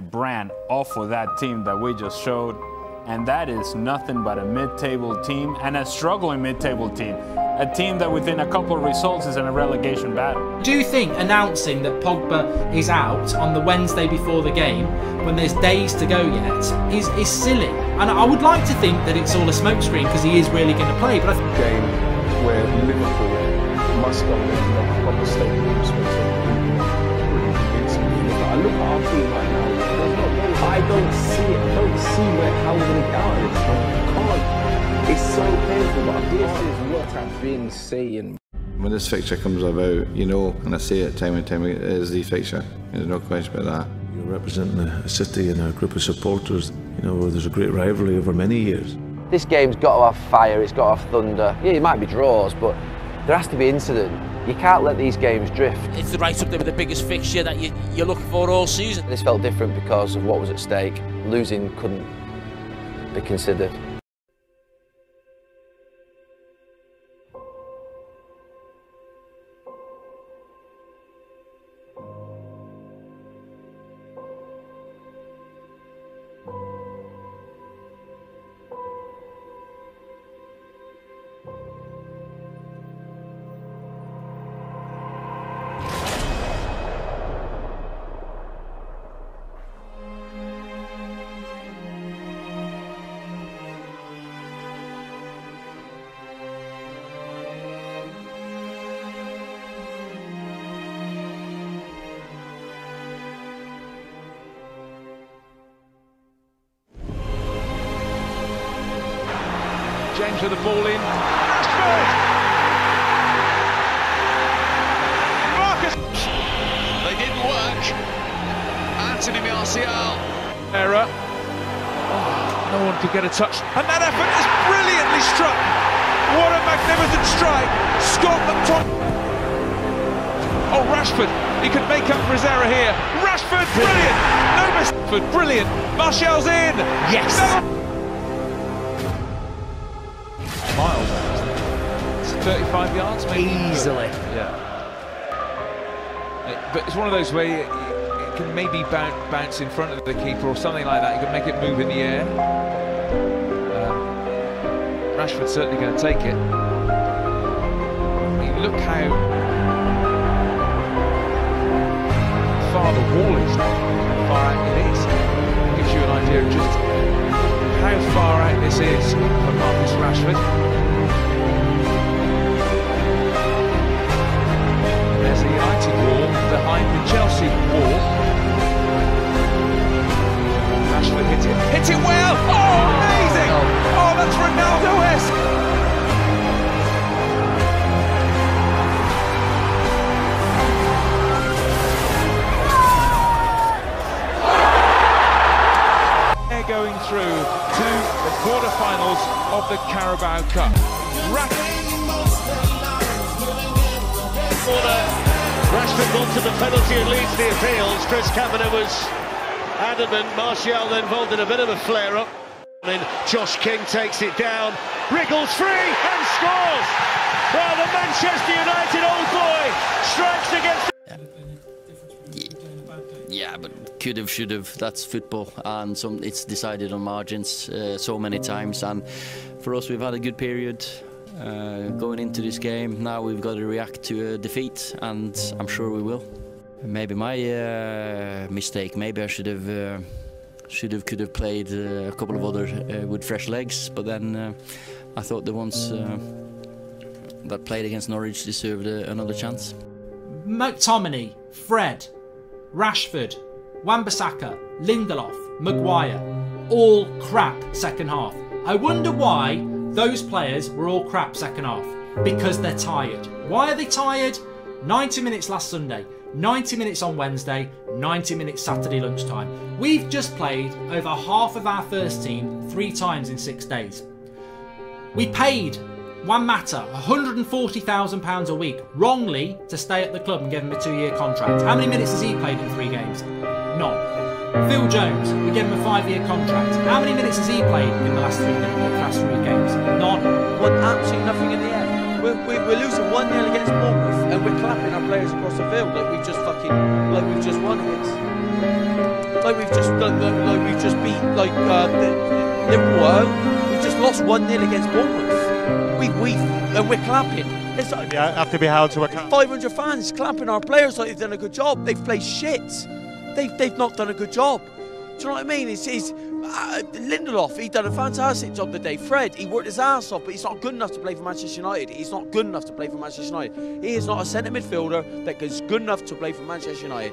brand off of that team that we just showed, and that is nothing but a mid-table team and a struggling mid-table team. A team that within a couple of results is in a relegation battle. Do you think announcing that Pogba is out on the Wednesday before the game, when there's days to go yet, is, is silly? And I would like to think that it's all a smokescreen because he is really going to play, but I think game where Liverpool must go in a proper stadium pretty convincingly. I look at our team right now. I don't see it. I don't see where how we're going to get out of this. I can't. It's so painful. But this is what I've been saying. When this fixture comes about, you know, and I say it time and time, again, it is the fixture. There's no question about that. You're representing a city and a group of supporters, you know, where there's a great rivalry over many years. This game's got to have fire, it's got to have thunder. Yeah, it might be draws, but there has to be incident. You can't let these games drift. It's the right up there with the biggest fixture that you, you're looking for all season. This felt different because of what was at stake. Losing couldn't be considered. James with the ball in. Rashford! Marcus! They didn't work. Anthony Martial. Error. Oh, no one could get a touch. And that effort is brilliantly struck. What a magnificent strike. Scott McTominay. Oh, Rashford. He could make up for his error here. Rashford, brilliant. No miss. Brilliant. Martial's in. Yes. No. 35 yards, maybe. Easily. Yeah. But it's one of those where you, it can maybe bounce in front of the keeper or something like that. You can make it move in the air. Um, Rashford's certainly going to take it. I mean, look how far the wall is, how far out it is. It gives you an idea of just how far out this is for Marcus Rashford. Behind the Chelsea wall. Rashford hit it. Hit it well! Oh, amazing! Oh, that's Ronaldo-esque! They're going through to the quarter-finals of the Carabao Cup. Rashford wanted the penalty and leads the appeals. Chris Kavanagh was adamant. Martial then involved in a bit of a flare-up. Then Josh King takes it down, wriggles free and scores! Well, the Manchester United old boy strikes against... Yeah, but could have, should have. That's football, and some it's decided on margins uh, so many times. And for us, we've had a good period uh, going into this game. Now we've got to react to a defeat, and I'm sure we will. Maybe my uh, mistake. Maybe I should have, uh, should have, could have played uh, a couple of other uh, with fresh legs. But then I thought the ones that played against Norwich deserved another chance. McTominay, Fred, Rashford, Wan-Bissaka, Lindelof, Maguire, all crap second half. I wonder why those players were all crap second half. Because they're tired. Why are they tired? 90 minutes last Sunday, 90 minutes on Wednesday, 90 minutes Saturday lunchtime. We've just played over half of our first team three times in six days. We paid Juan Mata £140,000 a week wrongly to stay at the club and give him a two year contract. How many minutes has he played in three games? None. Phil Jones, we gave him a five-year contract. How many minutes has he played in the last three, the last three games? None. What absolutely nothing in the air. We're, we're, we're losing 1 0 against Bournemouth and we're clapping our players across the field like we've just fucking, like we've just won it. Like like we've just like, like we've just beat like uh, the, Liverpool. We just lost one 0 against Bournemouth. We we and we're clapping. It's like, Yeah, have to be held to account. 500 fans clapping our players like they've done a good job. They've played shit. They've, they've not done a good job. Do you know what I mean? It's, it's uh, Lindelof. He done a fantastic job today. Fred, he worked his ass off, but he's not good enough to play for Manchester United. He's not good enough to play for Manchester United. He is not a centre midfielder that is good enough to play for Manchester United.